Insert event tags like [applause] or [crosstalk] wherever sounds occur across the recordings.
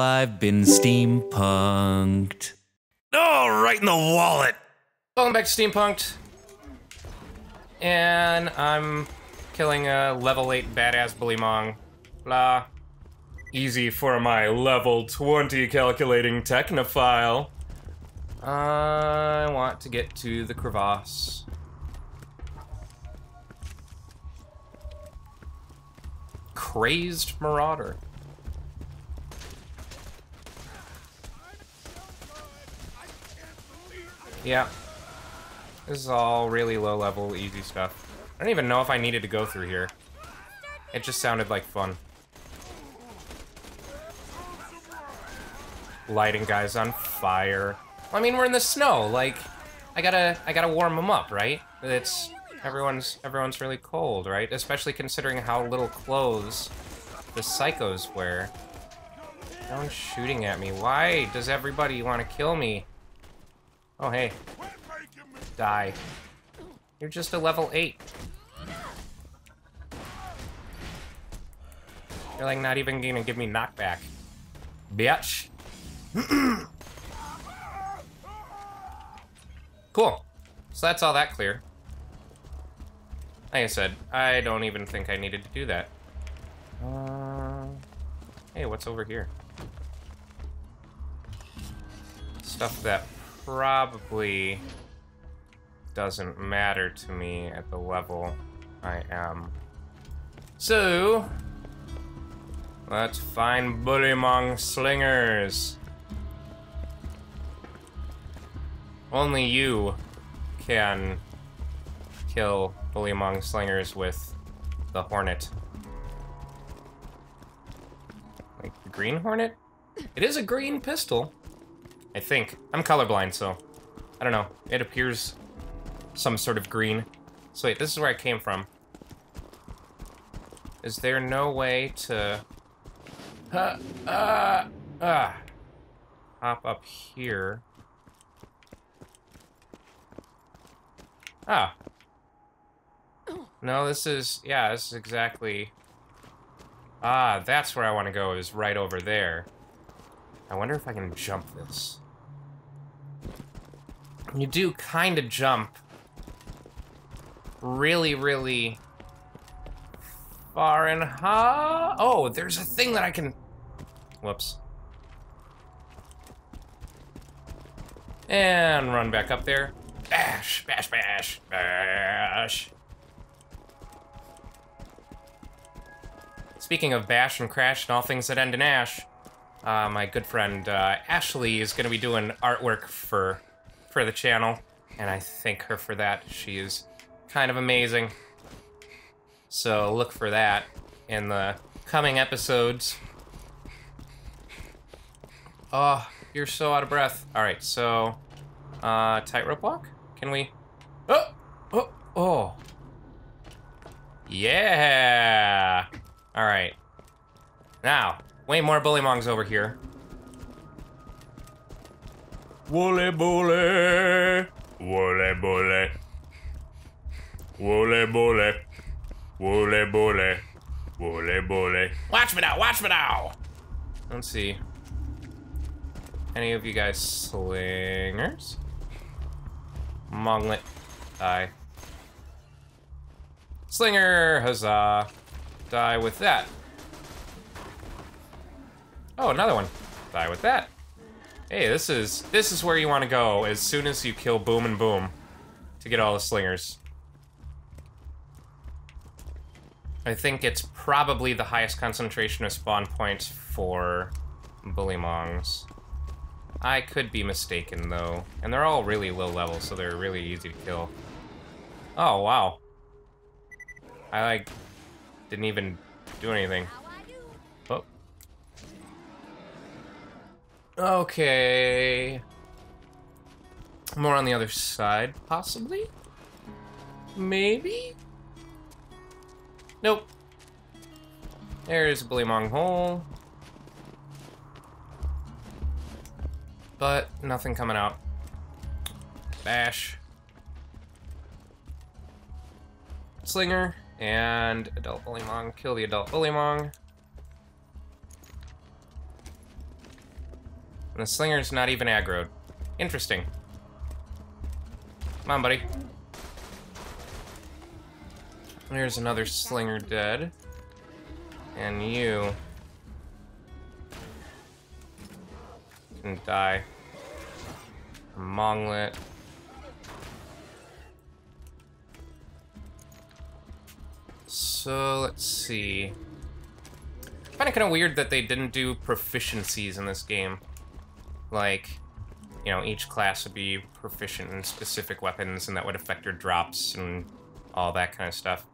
I've been steampunked. Oh, right in the wallet. Welcome back to Steampunked. And I'm killing a level 8 badass Bullymong. Blah. Easy for my level 20 calculating technophile. I want to get to the crevasse. Crazed Marauder. Yeah. This is all really low level, easy stuff. I don't even know if I needed to go through here. It just sounded like fun. Lighting guys on fire. I mean, we're in the snow. Like, I gotta, I gotta warm them up, right? It's everyone's, everyone's really cold, right? Especially considering how little clothes the psychos wear. No one's shooting at me. Why does everybody want to kill me? Oh, hey. Die. You're just a level 8. You're like not even gonna give me knockback. Bitch. [clears throat] cool. So that's all that clear. Like I said, I don't even think I needed to do that. Uh, hey, what's over here? Stuff that probably doesn't matter to me at the level I am. So, let's find Bullymong Slingers. Only you can kill Bullymong Slingers with the Hornet. Like the Green Hornet? It is a green pistol. I think. I'm colorblind, so I don't know. It appears some sort of green. So wait, this is where I came from. Is there no way to... Uh, uh, uh, hop up here? Ah. No, this is... Yeah, this is exactly... Ah, that's where I want to go, is right over there. I wonder if I can jump this. You do kind of jump really, really far and high. Oh, there's a thing that I can... Whoops. And run back up there. Bash, bash, bash, bash. Speaking of bash and crash and all things that end in ash, uh, my good friend uh, Ashley is going to be doing artwork for for the channel, and I thank her for that. She is kind of amazing. So look for that in the coming episodes. Oh, you're so out of breath. All right, so uh, tightrope walk. Can we? Oh, oh, oh. Yeah. All right. Now, way more bully bullymongs over here. Wooly bully. Wooly bully. Wooly bully. Wooly bully. Wooly bully. Watch me now, watch me now! Let's see. Any of you guys slingers? Monglet. Die. Slinger, huzzah. Die with that. Oh, another one. Die with that. Hey, this is this is where you want to go as soon as you kill Boom and Bewm to get all the slingers. I think it's probably the highest concentration of spawn points for Bullymongs. I could be mistaken though, and they're all really low level, so they're really easy to kill. Oh wow. I like didn't even do anything. Okay. More on the other side, possibly? Maybe? Nope. There's a Bullymong hole. But nothing coming out. Bash. Slinger and adult Bullymong. Kill the adult Bullymong. And the slinger's not even aggroed. Interesting. Come on, buddy. There's another slinger dead. And you... Can die. Monglet. So, let's see. I find it kind of weird that they didn't do proficiencies in this game. Like, you know, each class would be proficient in specific weapons, and that would affect your drops and all that kind of stuff.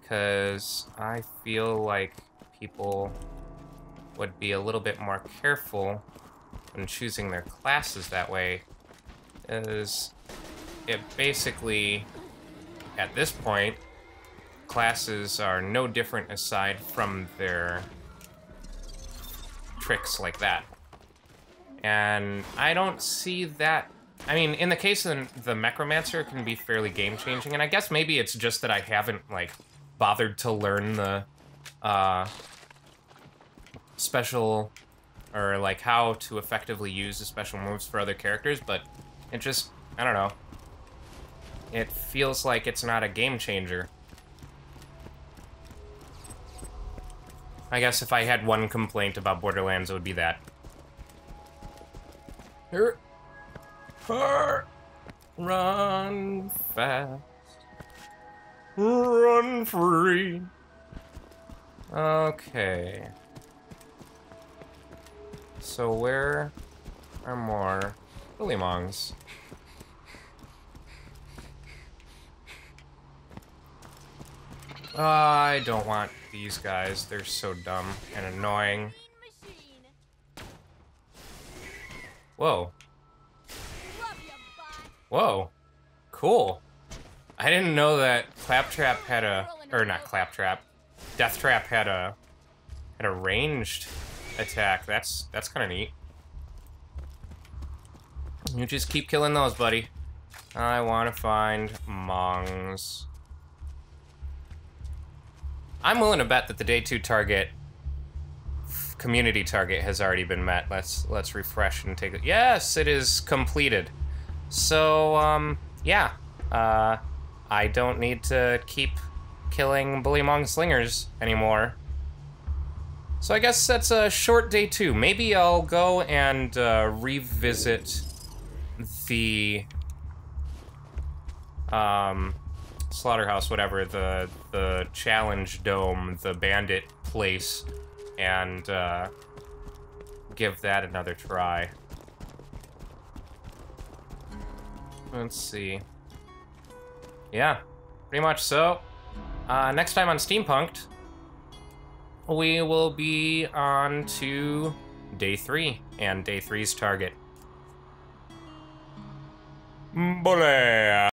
Because I feel like people would be a little bit more careful when choosing their classes that way. Is it basically, at this point, classes are no different aside from their tricks like that. And I don't see that. I mean, in the case of the Mechromancer, it can be fairly game changing. And I guess maybe it's just that I haven't, like, bothered to learn the uh, special or, like, how to effectively use the special moves for other characters. But it just, I don't know. It feels like it's not a game changer. I guess if I had one complaint about Borderlands, it would be that. Run fast. Run free. Okay. So where are more Bullymong's? I don't want these guys. They're so dumb and annoying. Whoa. Whoa. Cool. I didn't know that Claptrap had a... Or not Claptrap. Deathtrap had a... Had a ranged attack. That's that's kind of neat. You just keep killing those, buddy. I want to find Mongs. I'm willing to bet that the day two target, community target, has already been met. Let's let's refresh and take it. Yes, it is completed. So um, yeah, uh, I don't need to keep killing Bullymong slingers anymore. So I guess that's a short day too. Maybe I'll go and uh, revisit the um, slaughterhouse, whatever, the the challenge dome, the bandit place, and uh, give that another try. Let's see. Yeah, pretty much so. Uh, next time on Steampunked, we will be on to day three and day three's target. Bully!